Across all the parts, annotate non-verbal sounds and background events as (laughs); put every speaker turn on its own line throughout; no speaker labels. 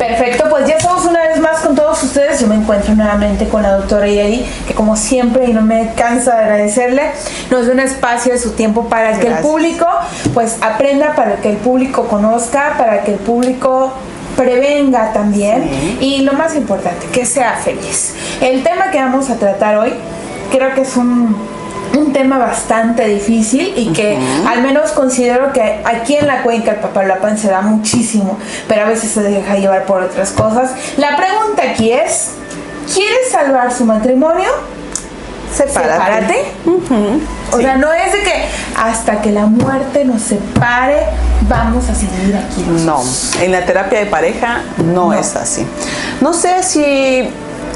Perfecto, pues ya estamos una vez más con todos ustedes. Yo me encuentro nuevamente con la doctora Yeri, que como siempre, y no me cansa de agradecerle, nos da un espacio de su tiempo para que el público pues aprenda, para que el público conozca, para que el público prevenga también y lo más importante, que sea feliz. El tema que vamos a tratar hoy creo que es un un tema bastante difícil y que al menos considero que aquí en la cuenca el papaloapan se da muchísimo, pero a veces se deja llevar por otras cosas. La pregunta aquí es, ¿quieres salvar su matrimonio? Sepárate. O sea, no es de que hasta que la muerte nos separe vamos a seguir aquí.
No, en la terapia de pareja no. es así. No sé si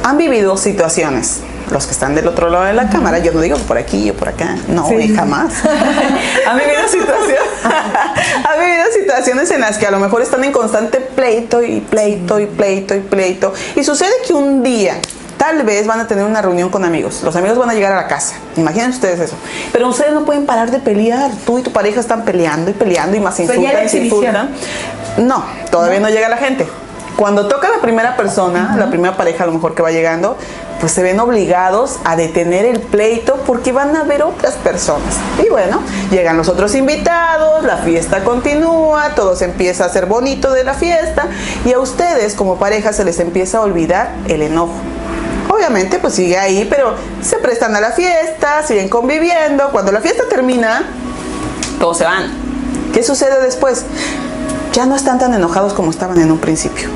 han vivido situaciones los que están del otro lado de la cámara, yo no digo por aquí o por acá, no, jamás. (laughs) (laughs) han vivido situaciones, (laughs) ha vivido situaciones en las que a lo mejor están en constante pleito y pleito y pleito y pleito. Y sucede que un día tal vez van a tener una reunión con amigos. Los amigos van a llegar a la casa. Imagínense ustedes eso. Pero ustedes no pueden parar de pelear. Tú y tu pareja están peleando y peleando y más insultan y se insultan. No, todavía no llega la gente. Cuando toca la primera persona, la primera pareja a lo mejor que va llegando, pues se ven obligados a detener el pleito porque van a ver otras personas. Y bueno, llegan los otros invitados, la fiesta continúa, todo se empieza a hacer bonito de la fiesta y a ustedes como pareja se les empieza a olvidar el enojo. Obviamente pues sigue ahí, pero se prestan a la fiesta, siguen conviviendo. Cuando la fiesta termina, todos se van. ¿Qué sucede después? Ya no están tan enojados como estaban en un principio.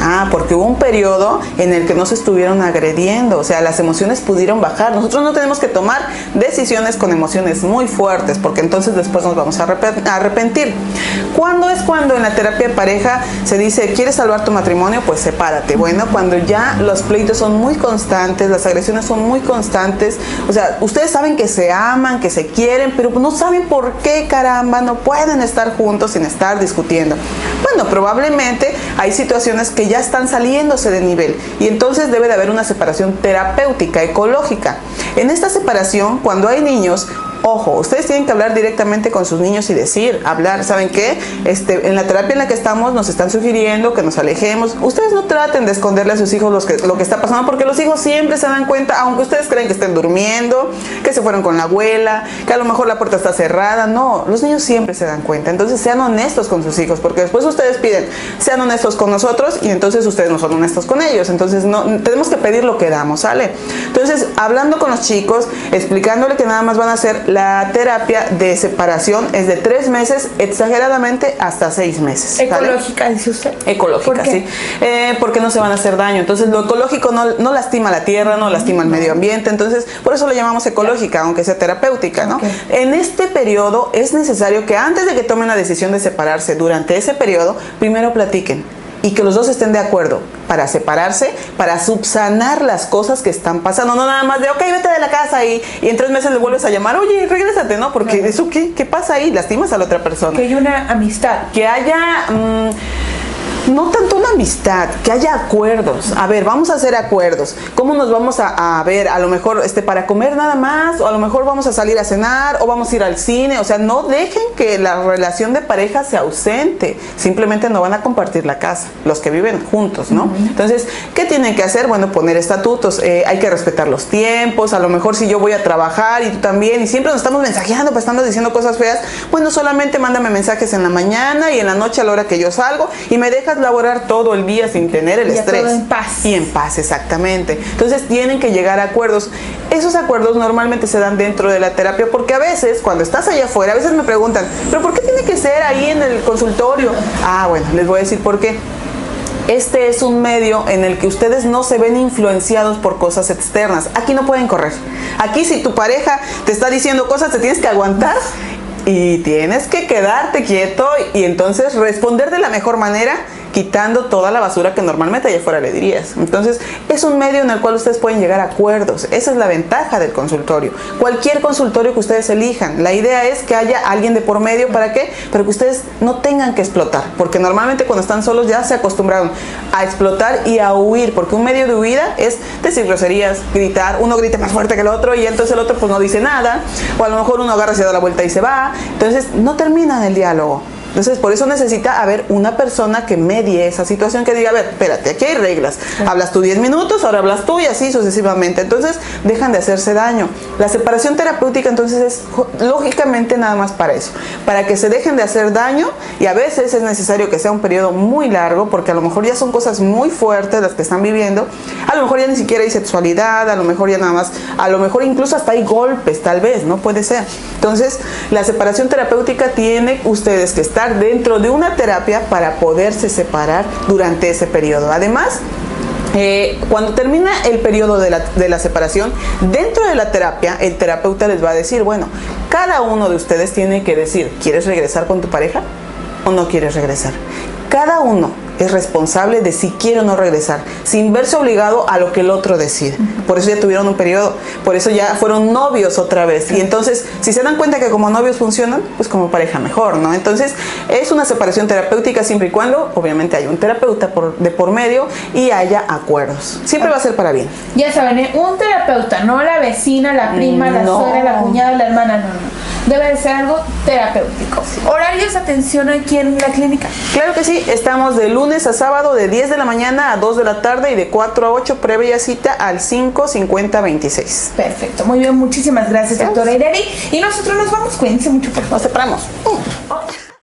Ah, porque hubo un periodo en el que no se estuvieron agrediendo, o sea, las emociones pudieron bajar. Nosotros no tenemos que tomar decisiones con emociones muy fuertes, porque entonces después nos vamos a arrepentir. ¿Cuándo es cuando en la terapia de pareja se dice, ¿quieres salvar tu matrimonio? Pues sepárate. Bueno, cuando ya los pleitos son muy constantes, las agresiones son muy constantes, o sea, ustedes saben que se aman, que se quieren, pero no saben por qué caramba no pueden estar juntos sin estar discutiendo. Bueno, probablemente hay situaciones que ya están saliéndose de nivel y entonces debe de haber una separación terapéutica, ecológica. En esta separación, cuando hay niños, Ojo, ustedes tienen que hablar directamente con sus niños y decir, hablar, ¿saben qué? Este, en la terapia en la que estamos nos están sugiriendo que nos alejemos. Ustedes no traten de esconderle a sus hijos que, lo que está pasando porque los hijos siempre se dan cuenta, aunque ustedes creen que estén durmiendo, que se fueron con la abuela, que a lo mejor la puerta está cerrada. No, los niños siempre se dan cuenta. Entonces sean honestos con sus hijos porque después ustedes piden, sean honestos con nosotros y entonces ustedes no son honestos con ellos. Entonces no, tenemos que pedir lo que damos, ¿sale? Entonces, hablando con los chicos, explicándole que nada más van a hacer la terapia de separación es de tres meses, exageradamente hasta seis meses.
Ecológica, dice usted.
Ecológica, sí. Eh, porque no se van a hacer daño. Entonces, lo ecológico no, lastima la tierra, no lastima el medio ambiente. Entonces, por eso lo llamamos ecológica, aunque sea terapéutica, ¿no? En este periodo es necesario que antes de que tomen la decisión de separarse, durante ese periodo, primero platiquen y que los dos estén de acuerdo para separarse, para subsanar las cosas que están pasando. No nada más de, ok, vete de la casa y, y en tres meses le vuelves a llamar, oye, regrésate, ¿no? Porque eso, ¿qué, ¿qué pasa ahí? Lastimas a la otra persona.
Que haya una amistad.
Que haya... Mm, no tanto una amistad, que haya acuerdos. A ver, vamos a hacer acuerdos. ¿Cómo nos vamos a, ver? A lo mejor este, para comer nada más, o a lo mejor vamos a salir a cenar, o vamos a ir al cine. O sea, no dejen que la relación de pareja se ausente. Simplemente no van a compartir la casa, los que viven juntos, ¿no? Entonces, ¿qué tienen que hacer? Bueno, poner estatutos. Eh, hay que respetar los tiempos. A lo mejor si yo voy a trabajar y tú también, y siempre nos estamos mensajeando, pues estamos diciendo cosas feas. Bueno, solamente mándame mensajes en la mañana y en la noche a la hora que yo salgo y me dejas laborar todo el día sin tener el estrés.
en paz.
Y en paz, exactamente. Entonces tienen que llegar a acuerdos. Esos acuerdos normalmente se dan dentro de la terapia porque a veces, cuando estás allá afuera, a veces me preguntan, ¿pero por qué tiene que ser ahí en el consultorio? Ah, bueno, les voy a decir por qué. Este es un medio en el que ustedes no se ven influenciados por cosas externas. Aquí no pueden correr. Aquí si tu pareja te está diciendo cosas, te tienes que aguantar y tienes que quedarte quieto y entonces responder de la mejor manera quitando toda la basura que normalmente allá afuera le dirías. Entonces, es un medio en el cual ustedes pueden llegar a acuerdos. Esa es la ventaja del consultorio. Cualquier consultorio que ustedes elijan, la idea es que haya alguien de por medio, ¿para qué? Para que ustedes no tengan que explotar, porque normalmente cuando están solos ya se acostumbraron a explotar y a huir, porque un medio de huida es decir groserías, gritar, uno grita más fuerte que el otro y entonces el otro pues no dice nada, o a lo mejor uno agarra se da la vuelta y se va, entonces no terminan el diálogo. Entonces, por eso necesita haber una persona que medie esa situación, que diga, a ver, espérate, aquí hay reglas. Hablas tú 10 minutos, ahora hablas tú y así sucesivamente. Entonces, dejan de hacerse daño. La separación terapéutica entonces es lógicamente nada más para eso, para que se dejen de hacer daño y a veces es necesario que sea un periodo muy largo porque a lo mejor ya son cosas muy fuertes las que están viviendo, a lo mejor ya ni siquiera hay sexualidad, a lo mejor ya nada más, a lo mejor incluso hasta hay golpes, tal vez, ¿no? Puede ser. Entonces, la separación terapéutica tiene ustedes que estar dentro de una terapia para poderse separar durante ese periodo. Además, eh, cuando termina el periodo de la, de la, separación, dentro de la terapia, el terapeuta les va a decir, bueno, cada uno de ustedes tiene que decir, ¿quieres regresar con tu pareja o no quieres regresar? Cada uno es responsable de si quiere o no regresar, sin verse obligado a lo que el otro decide. Por eso ya tuvieron un periodo, por eso ya fueron novios otra vez. Y entonces, si se dan cuenta que como novios funcionan, pues como pareja mejor, ¿no? Entonces, es una separación terapéutica siempre y cuando, obviamente, haya un terapeuta de por medio y haya acuerdos. Siempre va a ser para bien.
Ya saben, ¿eh? un terapeuta, no la vecina, la prima, la suegra, la cuñada, la hermana, no, no. Debe de ser algo terapéutico. ¿Horarios de atención aquí en la clínica?
Claro que sí, estamos de lunes a sábado de 10 de la mañana a 2 de la tarde y de 4 a 8 previa cita al 5 50 26.
Perfecto, muy bien, muchísimas gracias, doctora Ireri. Y nosotros nos vamos, cuídense mucho, por
favor. Nos separamos.